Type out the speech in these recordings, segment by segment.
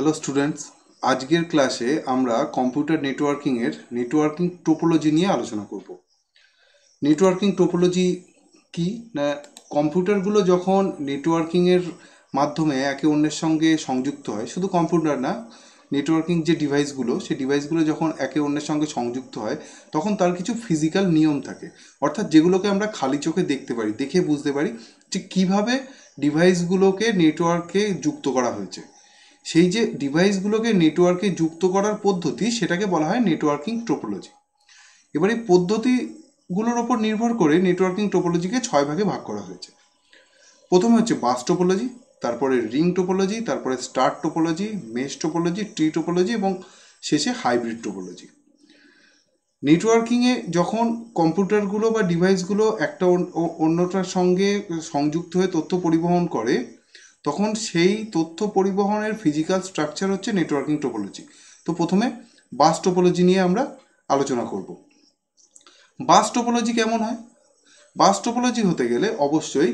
Hello students আজকের ক্লাসে আমরা কম্পিউটার নেটওয়ার্কিংয়ের নেটওয়ার্কিং টোপোলজি নিয়ে আলোচনা করব। নেটওয়ার্কিং টোপোলজি কি? না কম্পিউটারগুলো যখন নেটওয়ার্কিংয়ের মাধ্যমে একে অন্যের সঙ্গে সংযুক্ত হয়, শুধু কম্পিউটার না নেটওয়ার্কিং যে ডিভাইসগুলো সেই ডিভাইসগুলো যখন একে অন্যের সঙ্গে সংযুক্ত হয়, তখন তার কিছু ফিজিক্যাল নিয়ম থাকে। অর্থাৎ যেগুলোকে আমরা খালি চোখে দেখতে পারি, দেখে বুঝতে পারি যে কীভাবে ডিভাইসগুলোকে নেটওয়ার্কে যুক্ত করা হয়েছে। সেই যে ডিভাইসগুলোকে নেটওয়ার্কে যুক্ত করার পদ্ধতি, সেটাকে বলা হয় নেটওয়ার্কিং টোপোলজি এবার এই পদ্ধতিগুলোর ওপর নির্ভর করে নেটওয়ার্কিং টোপোলজিকে ছয় ভাগে ভাগ করা হয়েছে। প্রথমে হচ্ছে বাস টোপোলজি তারপরে রিং টোপোলজি তারপরে star topology mesh topology tree topology এবং শেষে হাইব্রিড টোপোলজি নেটওয়ার্কিংয়ে যখন কম্পিউটারগুলো বা ডিভাইসগুলো একটা অন্যটার সঙ্গে সংযুক্ত হয়ে তথ্য পরিবহন করে তখন সেই তথ্য পরিবহনের ফিজিক্যাল স্ট্রাকচার হচ্ছে নেটওয়ার্কিং টোপোলজি তো প্রথমে বাস টোপোলজি নিয়ে আমরা আলোচনা করব। বাস টোপোলজি কেমন হয়? বাস টোপোলজি হতে গেলে অবশ্যই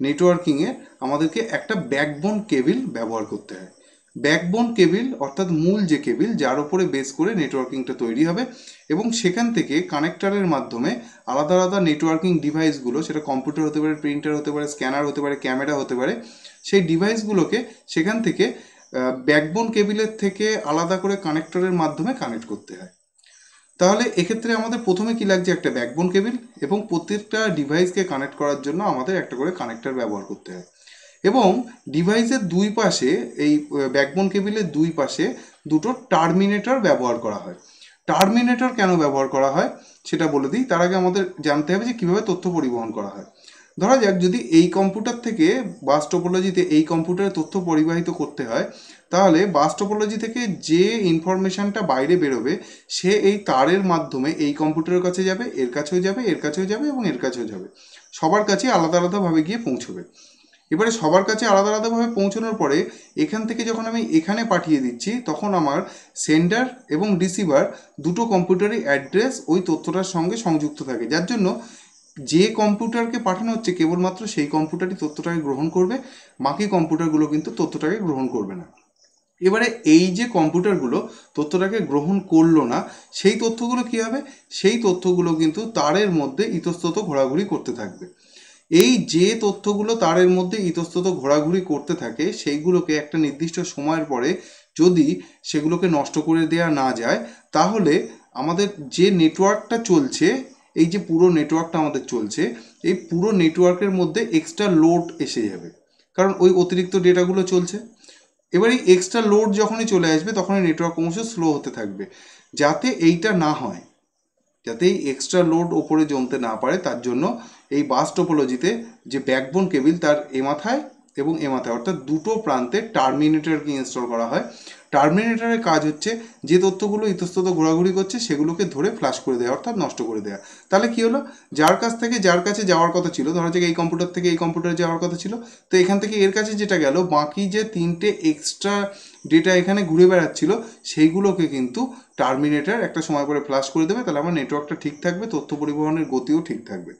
নেটওয়ার্কিংয়ে আমাদেরকে একটা ব্যাকবোন কেবিল ব্যবহার করতে হয়। ব্যাকবোন কেবিল অর্থাৎ মূল যে কেবিল যার উপরে বেস করে নেটওয়ার্কিংটা তৈরি হবে এবং সেখান থেকে কানেক্টারের মাধ্যমে আলাদা আলাদা নেটওয়ার্কিং ডিভাইসগুলো সেটা কম্পিউটার হতে পারে প্রিন্টার হতে পারে স্ক্যানার হতে পারে ক্যামেরা হতে পারে, সেই ডিভাইসগুলোকে সেখান থেকে ব্যাকবোন কেবিলের থেকে আলাদা করে কানেক্টরের মাধ্যমে কানেক্ট করতে হয়। তাহলে এক্ষেত্রে আমাদের প্রথমে কি লাগছে? একটা ব্যাকবোন কেবিল এবং প্রত্যেকটা ডিভাইসকে কানেক্ট করার জন্য আমাদের একটা করে কানেক্টর ব্যবহার করতে হয়। এবং ডিভাইসের দুই পাশে, এই ব্যাকবোন কেবিলের দুই পাশে দুটো টার্মিনেটর ব্যবহার করা হয়। টার্মিনেটর কেন ব্যবহার করা হয় সেটা বলে দিই। তার আগে আমাদের জানতে হবে যে কীভাবে তথ্য পরিবহন করা হয়। ধরা যাক যদি এই কম্পিউটার থেকে বাস টোপোলজিতে এই কম্পিউটারে তথ্য পরিবাহিত করতে হয়, তাহলে বাস টোপোলজি থেকে যে ইনফরমেশনটা বাইরে বেরোবে, সে এই তারের মাধ্যমে এই কম্পিউটারের কাছে যাবে, এর কাছেও যাবে, এর কাছেও যাবে এবং এর কাছেও যাবে। সবার কাছে আলাদা আলাদাভাবে গিয়ে পৌঁছবে। এবারে সবার কাছে আলাদা আলাদাভাবে পৌঁছানোর পরে এখান থেকে যখন আমি এখানে পাঠিয়ে দিচ্ছি, তখন আমার সেন্ডার এবং রিসিভার দুটো কম্পিউটারই অ্যাড্রেস ওই তথ্যটার সঙ্গে সংযুক্ত থাকে। যার জন্য যে কম্পিউটারকে পাঠানো হচ্ছে, কেবলমাত্র সেই কম্পিউটারই তথ্যটাকে গ্রহণ করবে, বাকি কম্পিউটারগুলো কিন্তু তথ্যটাকে গ্রহণ করবে না। এবারে এই যে কম্পিউটারগুলো তথ্যটাকে গ্রহণ করল না, সেই তথ্যগুলো কী হবে? সেই তথ্যগুলো কিন্তু তারের মধ্যে ইতস্তত ঘোরাঘুরি করতে থাকবে। এই যে তথ্যগুলো তারের মধ্যে ইতস্তত ঘোরাঘুরি করতে থাকে, সেইগুলোকে একটা নির্দিষ্ট সময়ের পরে যদি সেগুলোকে নষ্ট করে দেওয়া না যায়, তাহলে আমাদের যে নেটওয়ার্কটা চলছে, এই যে পুরো নেটওয়ার্কটা আমাদের চলছে, এই পুরো নেটওয়ার্কের মধ্যে এক্সট্রা লোড এসে যাবে। কারণ ওই অতিরিক্ত ডেটাগুলো চলছে। এবার এই এক্সট্রা লোড যখনই চলে আসবে, তখনই নেটওয়ার্ক ক্রমশ স্লো হতে থাকবে। যাতে এইটা না হয়। যাতে এক্সট্রা লোড ওপরে জমতে না পারে, তার জন্য এই বাস টোপোলজিতে যে ব্যাকবোন কেবিল তার এ মাথায় এবং এ মাথায়, অর্থাৎ দুটো প্রান্তে টার্মিনেটরকে ইনস্টল করা হয়। টার্মিনেটরের কাজ হচ্ছে যে তথ্যগুলো ইতস্তত ঘোরাঘুরি করছে, সেগুলোকে ধরে ফ্লাশ করে দেওয়া অর্থাৎ নষ্ট করে দেওয়া তাহলে কি হলো? যার কাছ থেকে, যার কাছে যাওয়ার কথা ছিল, ধরা যাক এই কম্পিউটার থেকে এই কম্পিউটারে যাওয়ার কথা ছিল, তো এখান থেকে এর কাছে যেটা গেল, বাকি যে তিনটে এক্সট্রা ডেটা এখানে ঘুরে বেড়াচ্ছিল, সেইগুলোকে কিন্তু টার্মিনেটার একটা সময় পরে ফ্লাশ করে দেবে, তাহলে আমার নেটওয়ার্কটা ঠিক থাকবে, তথ্য পরিবহনের গতিও ঠিক থাকবে।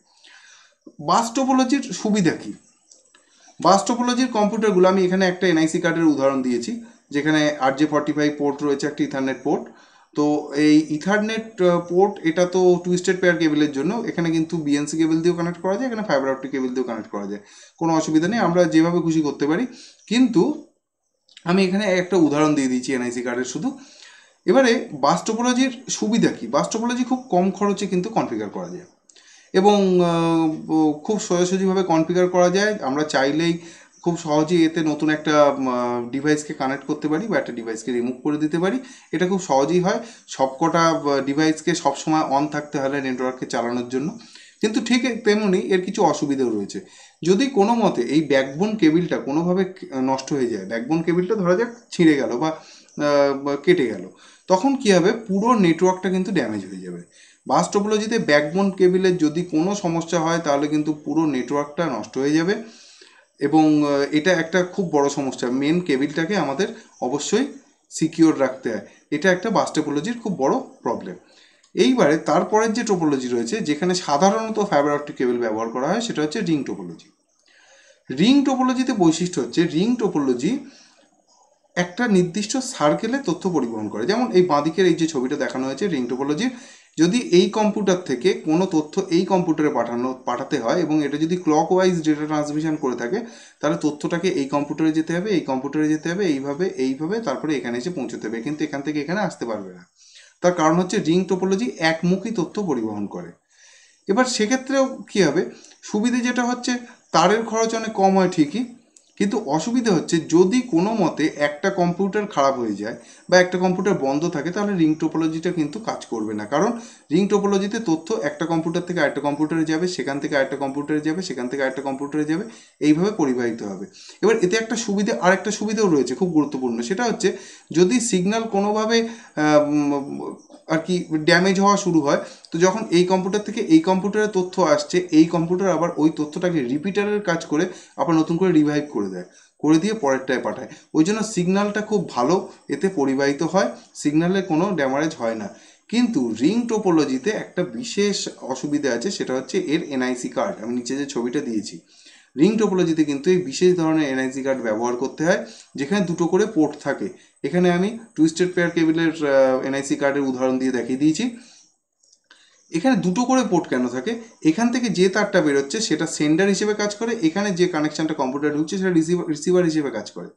বাস টোপোলজির সুবিধা কী? বাস টোপোলজির কম্পিউটারগুলো আমি এখানে একটা এনআইসি কার্ডের উদাহরণ দিয়েছি। যেখানে R J forty five port রয়েছে, একটা ইথারনেট পোর্ট তো এই ইথারনেট পোর্ট এটা তো টুইস্টেড পেয়ার কেবিলের জন্য। এখানে কিন্তু বিএনসি কেবিল দিয়েও কানেক্ট করা যায়, এখানে ফাইবার অপটিক কেবিল দিয়েও কানেক্ট করা যায়। কোনো অসুবিধা নেই, আমরা যেভাবে খুশি করতে পারি। কিন্তু আমি এখানে একটা উদাহরণ দিয়ে দিচ্ছি এনআইসি কার্ডের শুধু। এবারে বাস টোপোলজির সুবিধা কী? বাস টোপোলজি খুব কম খরচে কিন্তু কনফিগার করা যায়। এবং খুব সোজাসুজিভাবে কনফিগার করা যায়। আমরা চাইলেই খুব সহজেই এতে নতুন একটা ডিভাইসকে কানেক্ট করতে পারি বা একটা ডিভাইসকে রিমুভ করে দিতে পারি। এটা খুব সহজেই হয়। সবকটা ডিভাইসকে সবসময় অন থাকতে হলে নেটওয়ার্ককে চালানোর জন্য। কিন্তু ঠিক তেমনই এর কিছু অসুবিধাও রয়েছে। যদি কোনো মতে এই ব্যাকবোন কেবিলটা কোনোভাবে নষ্ট হয়ে যায় ব্যাকবোন কেবিলটা ধরা যাক ছিঁড়ে গেল বা বা কেটে গেল, তখন কি হবে? পুরো নেটওয়ার্কটা কিন্তু ড্যামেজ হয়ে যাবে। বাস টোপোলজিতে ব্যাকবোন কেবিলের যদি কোনো সমস্যা হয়, তাহলে কিন্তু পুরো নেটওয়ার্কটা নষ্ট হয়ে যাবে। এবং এটা একটা খুব বড় সমস্যা। মেন কেবিলটাকে আমাদের অবশ্যই সিকিওর রাখতে হয়। এটা একটা বাস টোপোলজির খুব বড় প্রবলেম এইবারে তারপরের যে টোপোলজি রয়েছে, যেখানে সাধারণত ফাইবার অপটিক কেবল ব্যবহার করা হয়, সেটা হচ্ছে রিং টোপোলজি রিং টোপোলজিতে বৈশিষ্ট্য হচ্ছে, রিং টোপোলজি একটা নির্দিষ্ট সার্কেলে তথ্য পরিবহন করে। যেমন এই বাঁদিকের এই যে ছবিটা দেখানো হয়েছে, রিং টোপোলজির যদি এই কম্পিউটার থেকে কোনো তথ্য এই কম্পিউটারে পাঠানো, পাঠাতে হয় এবং এটা যদি ক্লক ওয়াইজ ডেটা ট্রান্সমিশন করে থাকে, তাহলে তথ্যটাকে এই কম্পিউটারে যেতে হবে, এই কম্পিউটারে যেতে হবে, এইভাবে এইভাবে, তারপরে এখানে এসে পৌঁছতে হবে। কিন্তু এখান থেকে এখানে আসতে পারবে না। তার কারণ হচ্ছে রিং টোপোলজি একমুখী তথ্য পরিবহন করে। এবার সেক্ষেত্রেও কী হবে? সুবিধে যেটা হচ্ছে, তারের খরচ অনেক কম হয় ঠিকই কিন্তু অসুবিধা হচ্ছে যদি কোনো মতে একটা কম্পিউটার খারাপ হয়ে যায় বা একটা কম্পিউটার বন্ধ থাকে, তাহলে রিং টোপোলজিটা কিন্তু কাজ করবে না। কারণ রিং টোপোলজিতে তথ্য একটা কম্পিউটার থেকে আরেকটা কম্পিউটারে যাবে, সেখান থেকে আরেকটা কম্পিউটারে যাবে, সেখান থেকে আরেকটা কম্পিউটারে যাবে, এইভাবে পরিবাহিত হবে। এবার এতে একটা সুবিধা, আরেকটা সুবিধাও রয়েছে, খুব গুরুত্বপূর্ণ। সেটা হচ্ছে যদি সিগন্যাল কোনোভাবে আর কি ড্যামেজ হওয়া শুরু হয়। তো যখন এই কম্পিউটার থেকে এই কম্পিউটারে তথ্য আসছে, এই কম্পিউটার আবার ওই তথ্যটাকে রিপিটারের কাজ করে আবার নতুন করে রিভাইভ করে দেয়, করে দিয়ে পরেরটায় পাঠায়। ওই জন্য সিগন্যালটা খুব ভালো, এতে পরিবাহিত হয় সিগন্যালে কোনো ড্যামারেজ হয় না। কিন্তু রিং টোপোলজিতে একটা বিশেষ অসুবিধা আছে, সেটা হচ্ছে এর এনআইসি কার্ড আমি নিচে যে ছবিটা দিয়েছি। রিং টোপোলজিতে কিন্তু এই বিশেষ ধরনের এনআইসি কার্ড ব্যবহার করতে হয়, যেখানে দুটো করে পোর্ট থাকে। এখানে আমি টুইস্টেড পেয়ার কেবিলের এনআইসি কার্ডের উদাহরণ দিয়ে দেখিয়ে দিয়েছি। এখানে দুটো করে পোর্ট কেন থাকে? এখান থেকে যে তারটা বেরোচ্ছে, সেটা সেন্ডার হিসেবে কাজ করে, এখানে যে কানেকশানটা কম্পিউটার ঢুকছে, সেটা রিসিভার রিসিভার হিসেবে কাজ করে।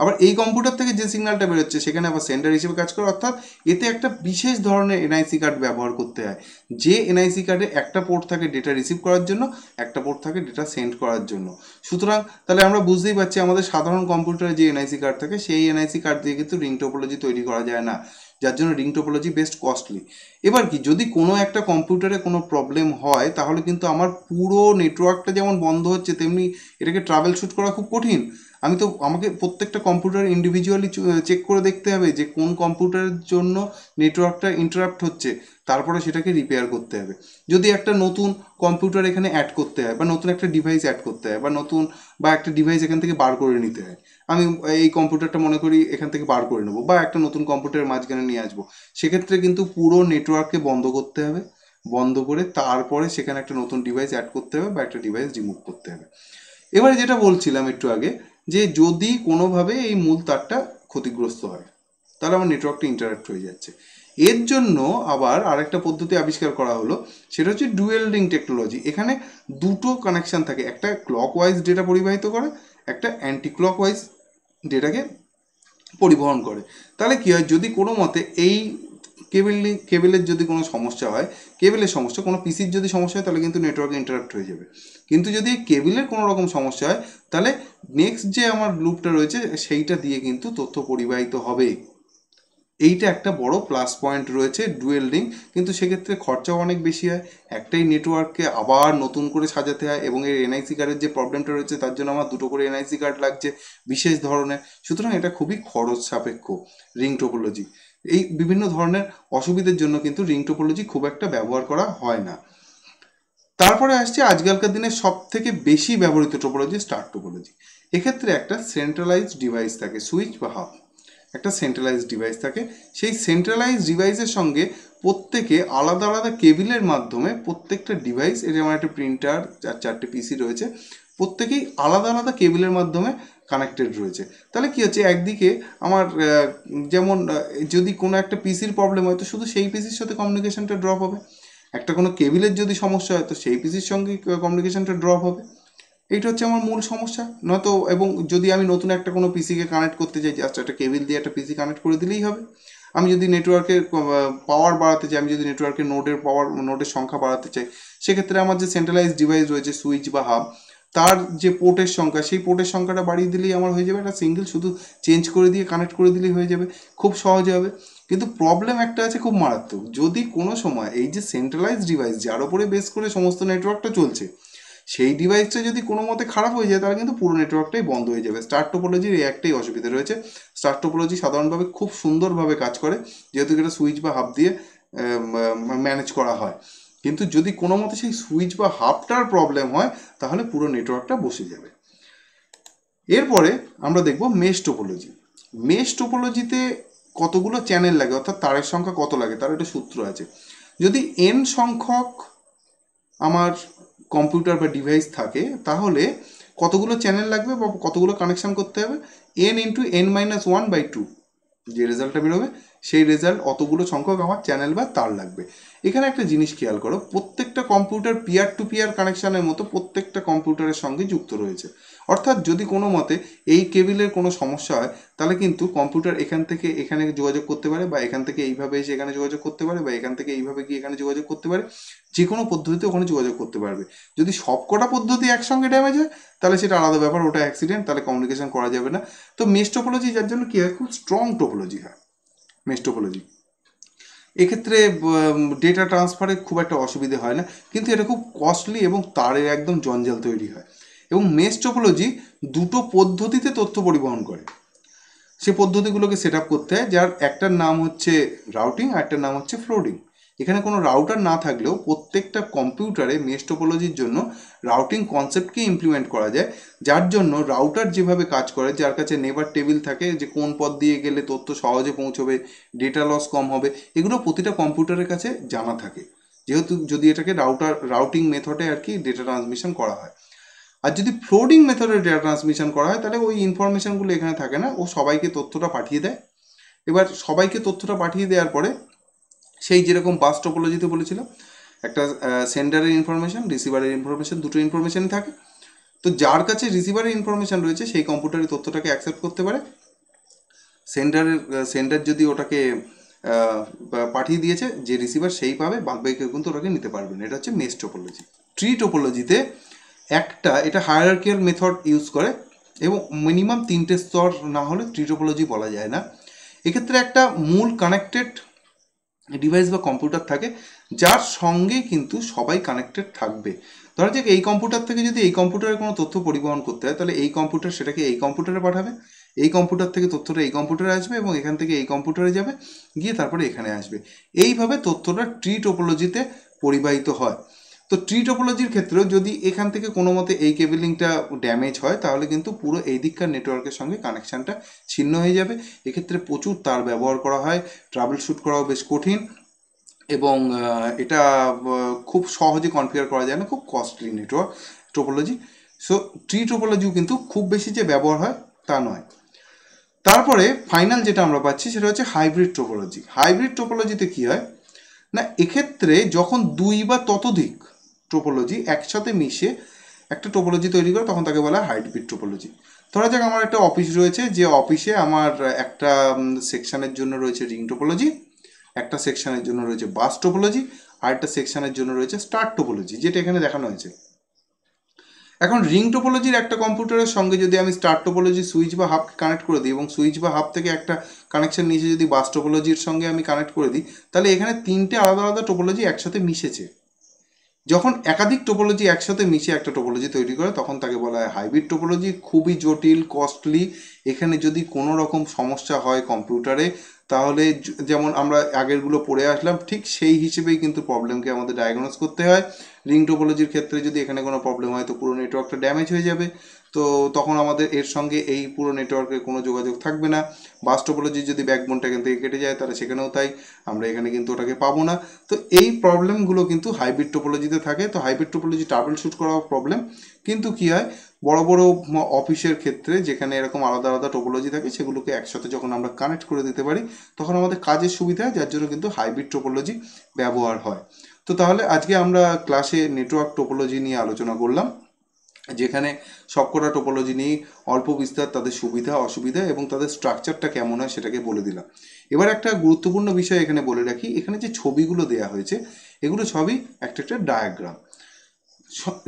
আবার এই কম্পিউটার থেকে যে সিগন্যালটা বেরোচ্ছে, সেখানে আবার সেন্ডার হিসেবে কাজ করে, অর্থাৎ এতে একটা বিশেষ ধরনের এনআইসি কার্ড ব্যবহার করতে হয়। যে এনআইসি কার্ডে একটা পোর্ট থাকে ডেটা রিসিভ করার জন্য, একটা পোর্ট থাকে ডেটা সেন্ড করার জন্য। সুতরাং, তাহলে আমরা বুঝতেই পারছি আমাদের সাধারণ কম্পিউটারে যে এনআইসি কার্ড থাকে, সেই এনআইসি কার্ড দিয়ে কিন্তু রিং টোপোলজি তৈরি করা যায় না। যার জন্য রিং টোপোলজি বেস্ট কস্টলি এবার কি, যদি কোনো একটা কম্পিউটারে কোনো প্রবলেম হয়, তাহলে কিন্তু আমার পুরো নেটওয়ার্কটা যেমন বন্ধ হচ্ছে, তেমনি এটাকে ট্রাভেল শ্যুট করা খুব কঠিন। আমি তো আমাকে প্রত্যেকটা কম্পিউটার ইন্ডিভিজুয়ালি চেক করে দেখতে হবে যে কোন কম্পিউটারের জন্য নেটওয়ার্কটা ইন্টারাপ্ট হচ্ছে, তারপরে সেটাকে রিপেয়ার করতে হবে। যদি একটা নতুন কম্পিউটার এখানে অ্যাড করতে হয় বা নতুন একটা ডিভাইস অ্যাড করতে হয় বা নতুন বা একটা ডিভাইস এখান থেকে বার করে নিতে হয়, আমি এই কম্পিউটারটা মনে করি এখান থেকে বার করে নেব বা একটা নতুন কম্পিউটারের মাঝখানে নিয়ে আসব, সেক্ষেত্রে কিন্তু পুরো নেটওয়ার্ককে বন্ধ করতে হবে, বন্ধ করে তারপরে সেখানে একটা নতুন ডিভাইস অ্যাড করতে হবে বা একটা ডিভাইস রিমুভ করতে হবে। এবারে যেটা বলছিলাম একটু আগে যে যদি কোনোভাবে এই মূল তারটা ক্ষতিগ্রস্ত হয়, তাহলে আমার নেটওয়ার্কটা ইন্টারাক্ট হয়ে যাচ্ছে। এর জন্য আবার আরেকটা পদ্ধতি আবিষ্কার করা হলো, সেটা হচ্ছে ডুয়েলডিং টেকনোলজি এখানে দুটো কানেকশান থাকে, একটা ক্লক ওয়াইজ ডেটা পরিবাহিত করে, একটা অ্যান্টি ক্লক ওয়াইজ ডেটাকে পরিবহন করে। তাহলে কী হয়, যদি কোনো মতে এই কেবিল কেবিলের যদি কোনো সমস্যা হয়, কেবিলের সমস্যা, কোনো পিসির যদি সমস্যা হয়, তাহলে কিন্তু নেটওয়ার্ক ইন্টারাপ্ট হয়ে যাবে। কিন্তু যদি কেবিলের কোনো রকম সমস্যা হয়, তাহলে নেক্সট যে আমার লুপটা রয়েছে, সেইটা দিয়ে কিন্তু তথ্য পরিবাহিত হবে। এইটা একটা বড় প্লাস পয়েন্ট রয়েছে ডুয়েল রিং কিন্তু সেক্ষেত্রে খরচাও অনেক বেশি হয়। একটাই নেটওয়ার্ককে আবার নতুন করে সাজাতে হয় এবং এর এনআইসি কার্ডের যে প্রবলেমটা রয়েছে, তার জন্য আমার দুটো করে এনআইসি কার্ড লাগছে, বিশেষ ধরনের। সুতরাং এটা খুবই খরচ সাপেক্ষ রিং টোপোলজি এই বিভিন্ন ধরনের অসুবিধার জন্য কিন্তু রিং টোপোলজি খুব একটা ব্যবহার করা হয় না। তারপরে আসছে আজকালকার দিনে সব থেকে বেশি ব্যবহৃত টোপোলজি স্টার টোপোলজি এক্ষেত্রে একটা সেন্ট্রালাইজড ডিভাইস থাকে সুইচ বা হাব একটা সেন্ট্রালাইজ ডিভাইস থাকে। সেই সেন্ট্রালাইজ ডিভাইসের সঙ্গে প্রত্যেকে আলাদা আলাদা কেবিলের মাধ্যমে প্রত্যেকটা ডিভাইস এর আমার একটা প্রিন্টার চার চারটে পিসি রয়েছে, প্রত্যেকেই আলাদা আলাদা কেবিলের মাধ্যমে কানেক্টেড রয়েছে। তাহলে কী হচ্ছে? একদিকে আমার যেমন যদি কোনো একটা পিসির প্রবলেম হয়, তো শুধু সেই পিসির সাথে কমিউনিকেশনটা ড্রপ হবে। একটা কোনো কেবিলের যদি সমস্যা হয়, তো সেই পিসির সঙ্গে কমিউনিকেশনটা ড্রপ হবে। এইটা হচ্ছে আমার মূল সমস্যা। নয়তো, এবং যদি আমি নতুন একটা কোনো পিসিকে কানেক্ট করতে চাই জাস্ট একটা কেবিল দিয়ে একটা পিসি কানেক্ট করে দিলেই হবে। আমি যদি নেটওয়ার্কের পাওয়ার বাড়াতে চাই, আমি যদি নেটওয়ার্কের নোডের পাওয়ার নোডের সংখ্যা বাড়াতে চাই, সেক্ষেত্রে আমার যে সেন্ট্রালাইজ ডিভাইস রয়েছে সুইচ বা হাব তার যে পোর্টের সংখ্যা, সেই পোর্টের সংখ্যাটা বাড়িয়ে দিলেই আমার হয়ে যাবে। একটা সিঙ্গেল শুধু চেঞ্জ করে দিয়ে কানেক্ট করে দিলেই হয়ে যাবে। খুব সহজে হবে। কিন্তু প্রবলেম একটা আছে খুব মারাত্মক। যদি কোনো সময় এই যে সেন্ট্রালাইজ ডিভাইস যার ওপরে বেস করে সমস্ত নেটওয়ার্কটা চলছে, সেই ডিভাইসটা যদি কোনো মতে খারাপ হয়ে যায়, তাহলে কিন্তু পুরো নেটওয়ার্কটাই বন্ধ হয়ে যাবে। স্টার টোপোলজির এই একটাই অসুবিধা রয়েছে। স্টার টোপোলজি সাধারণভাবে খুব সুন্দরভাবে কাজ করে, যেহেতু এটা সুইচ বা হাব দিয়ে ম্যানেজ করা হয়। কিন্তু যদি কোনো মতে সেই সুইচ বা হাফটার প্রবলেম হয়, তাহলে পুরো নেটওয়ার্কটা বসে যাবে। এরপরে আমরা দেখব মেশ টোপোলজি মেশ টোপোলজিতে কতগুলো চ্যানেল লাগে? অর্থাৎ তারের সংখ্যা কত লাগে? তার একটা সূত্র আছে। যদি এন সংখ্যক আমার কম্পিউটার বা ডিভাইস থাকে, তাহলে কতগুলো চ্যানেল লাগবে বা কতগুলো কানেকশন করতে হবে? N into N minus one by two যে রেজাল্টটা বেরোবে। সেই রেজাল্ট অতগুলো সংখ্যক আমার চ্যানেল বা তার লাগবে। এখানে একটা জিনিস খেয়াল করো, প্রত্যেকটা কম্পিউটার পিয়ার টু পিয়ার কানেকশানের মতো প্রত্যেকটা কম্পিউটারের সঙ্গে যুক্ত রয়েছে। অর্থাৎ যদি কোনো মতে এই কেবিলের কোনো সমস্যা হয়, তাহলে কিন্তু কম্পিউটার এখান থেকে এখানে যোগাযোগ করতে পারে বা এখান থেকে এইভাবে এসে এখানে যোগাযোগ করতে পারে বা এখান থেকে এইভাবে গিয়ে এখানে যোগাযোগ করতে পারে। যে কোনো পদ্ধতিতে ওখানে যোগাযোগ করতে পারবে। যদি সবকটা পদ্ধতি একসঙ্গে ড্যামেজ হয়, তাহলে সেটা আলাদা ব্যাপার, ওটা অ্যাক্সিডেন্ট তাহলে কমিউনিকেশন করা যাবে না। তো মেস টোপোলজি যার জন্য কী হয়? খুব স্ট্রং টোপোলজি হয়। মেস টোপোলজি এক্ষেত্রে ডেটা ট্রান্সফারে খুব একটা অসুবিধে হয় না, কিন্তু এটা খুব কস্টলি এবং তারের একদম জঞ্জাল তৈরি হয়। এবং মেস টোপোলজি দুটো পদ্ধতিতে তথ্য পরিবহন করে। সে পদ্ধতিগুলোকে সেট করতে হয়, যার একটার নাম হচ্ছে রাউটিং আর একটার নাম হচ্ছে ফ্লোডিং এখানে কোনো রাউটার না থাকলেও প্রত্যেকটা কম্পিউটারে মেস টোপোলজির জন্য রাউটিং কনসেপ্টকে ইমপ্লিমেন্ট করা যায়। যার জন্য রাউটার যেভাবে কাজ করে, যার কাছে নেবার টেবিল থাকে, যে কোন পথ দিয়ে গেলে তথ্য সহজে পৌঁছবে ডেটা লস কম হবে, এগুলো প্রতিটা কম্পিউটারের কাছে জানা থাকে। যেহেতু যদি এটাকে রাউটার রাউটিং মেথডে আর কি ডেটা ট্রান্সমিশন করা হয়। আর যদি ফ্লোডিং মেথডে ডেটা ট্রান্সমিশন করা হয়, তাহলে ওই ইনফরমেশনগুলো এখানে থাকে না। ও সবাইকে তথ্যটা পাঠিয়ে দেয়। এবার সবাইকে তথ্যটা পাঠিয়ে দেওয়ার পরে সেই যেরকম বাস টোপোলজিতে বলেছিল একটা সেন্ডারের ইনফরমেশন রিসিভারের ইনফরমেশন দুটো ইনফরমেশনই থাকে। তো যার কাছে রিসিভারের ইনফরমেশন রয়েছে, সেই কম্পিউটারের তথ্যটাকে অ্যাকসেপ্ট করতে পারে। সেন্ডারের সেন্ডার যদি ওটাকে পাঠিয়ে দিয়েছে, যে রিসিভার সেই পাবে বাকি কিন্তু ওটাকে নিতে পারবে না। এটা হচ্ছে মেস টোপোলজি ট্রি টোপোলজিতে একটা, এটা হায়ারার্কিয়াল মেথড ইউজ করে, এবং মিনিমাম তিনটে স্তর না হলে ট্রি টোপোলজি বলা যায় না। এক্ষেত্রে একটা মূল কানেক্টেড ডিভাইস বা কম্পিউটার থাকে, যার সঙ্গে কিন্তু সবাই কানেক্টেড থাকবে। ধরা যাক এই কম্পিউটার থেকে যদি এই কম্পিউটারে কোনো তথ্য পরিবহন করতে হয়, তাহলে এই কম্পিউটার সেটাকে এই কম্পিউটারে পাঠাবে, এই কম্পিউটার থেকে তথ্যটা এই কম্পিউটারে আসবে এবং এখান থেকে এই কম্পিউটারে যাবে, গিয়ে তারপরে এখানে আসবে। এইভাবে তথ্যটা ট্রি টোপোলজিতে পরিবাহিত হয়। তো ট্রি টোপোলজির ক্ষেত্রেও যদি এখান থেকে কোনো মতে এই কেবিলিংটা ড্যামেজ হয়, তাহলে কিন্তু পুরো এই দিককার নেটওয়ার্কের সঙ্গে কানেকশানটা ছিন্ন হয়ে যাবে। এক্ষেত্রে প্রচুর তার ব্যবহার করা হয় ট্রাভেল শ্যুট করাও বেশ কঠিন এবং এটা খুব সহজে কনফিগার করা যায় না, খুব costly network topology so tree টোপোলজিও কিন্তু খুব বেশি যে ব্যবহার হয়, তা নয়। তারপরে ফাইনাল যেটা আমরা পাচ্ছি, সেটা হচ্ছে হাইব্রিড টোপোলজি হাইব্রিড টোপোলজিতে কী হয়? না, এক্ষেত্রে যখন দুই বা ততোধিক টোপোলজি একসাথে মিশে একটা টোপোলজি তৈরি করে তখন তাকে বলা হয় হাইব্রিড টোপোলজি ধরা যাক আমার একটা অফিস রয়েছে, যে অফিসে আমার একটা সেকশনের জন্য রয়েছে রিং টোপোলজি একটা সেকশনের জন্য রয়েছে বাস টোপোলজি আর একটা সেকশনের জন্য রয়েছে স্টার টোপোলজি যেটা এখানে দেখানো হয়েছে। এখন রিং টোপোলজির একটা কম্পিউটারের সঙ্গে যদি আমি স্টার টোপোলজি সুইচ বা হাবকে কানেক্ট করে দিই এবং সুইচ বা হাব থেকে একটা কানেকশন নিয়েছে যদি বাস টোপোলজির সঙ্গে আমি কানেক্ট করে দিই, তাহলে এখানে তিনটে আলাদা আলাদা টোপোলজি একসাথে মিশেছে। যখন একাধিক টোপোলজি একসাথে মিশে একটা টোপোলজি তৈরি করে, তখন তাকে বলা হয় হাইব্রিড টোপোলজি খুবই জটিল কস্টলি এখানে যদি কোনো রকম সমস্যা হয় কম্পিউটারে তাহলে যেমন আমরা আগেরগুলো পড়ে আসলাম, ঠিক সেই হিসেবেই কিন্তু প্রবলেমকে আমাদের ডায়াগনোস করতে হয়। রিং টোপোলজির ক্ষেত্রে যদি এখানে কোনো প্রবলেম হয়, তো পুরো নেটওয়ার্কটা ড্যামেজ হয়ে যাবে। তো তখন আমাদের এর সঙ্গে এই পুরো নেটওয়ার্কের কোনো যোগাযোগ থাকবে না। বাস টোপোলজির যদি ব্যাকবোনটা এখান থেকে কেটে যায়, তাহলে সেখানেও তাই। আমরা এখানে কিন্তু ওটাকে পাবো না। তো এই প্রবলেমগুলো কিন্তু হাইব্রিড টোপোলজিতে থাকে। তো হাইব্রিড টোপোলজি ট্রাভেল শ্যুট করাও প্রবলেম কিন্তু কি হয়? বড় বড় অফিসের ক্ষেত্রে যেখানে এরকম আলাদা আলাদা টোপোলজি থাকে, সেগুলোকে একসাথে যখন আমরা কানেক্ট করে দিতে পারি, তখন আমাদের কাজের সুবিধা, যার জন্য কিন্তু হাইব্রিড টোপোলজি ব্যবহার হয়। তো তাহলে আজকে আমরা ক্লাসে নেটওয়ার্ক টোপোলজি নিয়ে আলোচনা করলাম, যেখানে সবকটা টোপোলজি নিয়ে অল্প বিস্তার তাদের সুবিধা, অসুবিধা এবং তাদের স্ট্রাকচারটা কেমন হয় সেটাকে বলে দিলাম। এবার একটা গুরুত্বপূর্ণ বিষয় এখানে বলে রাখি, এখানে যে ছবিগুলো দেওয়া হয়েছে, এগুলো সবই একটা একটা ডায়াগ্রাম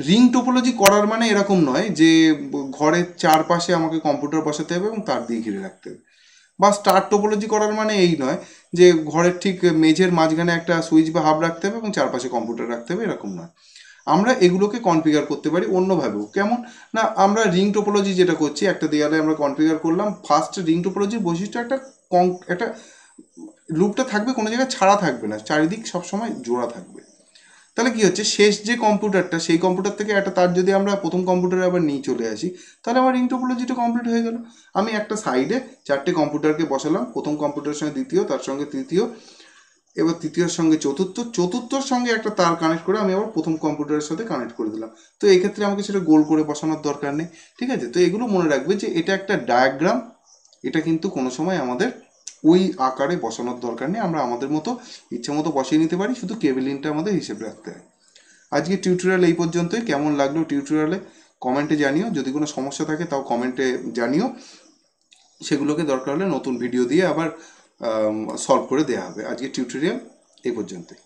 রিং টোপোলজি করার মানে এরকম নয় যে ঘরের চারপাশে আমাকে কম্পিউটার বসাতে হবে এবং তার দিয়ে ঘিরে রাখতে হবে। বা স্টার টোপোলজি করার মানে এই নয় যে ঘরের ঠিক মেঝের মাঝখানে একটা সুইচ বা হাব রাখতে হবে এবং চারপাশে কম্পিউটার রাখতে হবে, এরকম নয়। আমরা এগুলোকে কনফিগার করতে পারি অন্যভাবেও। কেমন? না, আমরা রিং টোপোলজি যেটা করছি, একটা দেয়ালে আমরা কনফিগার করলাম ফার্স্ট রিং টোপোলজির বৈশিষ্ট্য একটা কং একটা লুপটা থাকবে, কোনো জায়গায় ছাড়া থাকবে না। চারিদিক সবসময় জোড়া থাকবে। তাহলে কি হচ্ছে? শেষ যে কম্পিউটারটা, সেই কম্পিউটার থেকে একটা তার যদি আমরা প্রথম কম্পিউটারে আবার নিয়ে চলে আসি, তাহলে আমার রিং টোপোলজিটা কমপ্লিট হয়ে গেল। আমি একটা সাইডে চারটে কম্পিউটারকে বসালাম, প্রথম কম্পিউটারের সঙ্গে দ্বিতীয়, তার সঙ্গে তৃতীয়, এবার তৃতীয়র সঙ্গে চতুর্থ, চতুর্থর সঙ্গে একটা তার কানেক্ট করে আমি আবার প্রথম কম্পিউটারের সাথে কানেক্ট করে দিলাম। তো এই ক্ষেত্রে আমাকে সেটা গোল করে বসানোর দরকার নেই, ঠিক আছে? তো এগুলো মনে রাখবে যে এটা একটা ডায়াগ্রাম এটা কিন্তু কোনো সময় আমাদের ওই আকারে বসানোর দরকার নেই, আমরা আমাদের মতো ইচ্ছে মতো বসিয়ে নিতে পারি, শুধু কেবিলিনটা আমাদের হিসেবে রাখতে হয়। আজকে টিউটোরিয়াল এই পর্যন্তই, কেমন লাগল টিউটোরিয়ালে কমেন্টে জানিও, যদি কোনো সমস্যা থাকে তাও কমেন্টে জানিও। সেগুলোকে দরকার হলে নতুন ভিডিও দিয়ে আবার সলভ করে দেওয়া হবে। আজকে টিউটোরিয়াল এই পর্যন্তই।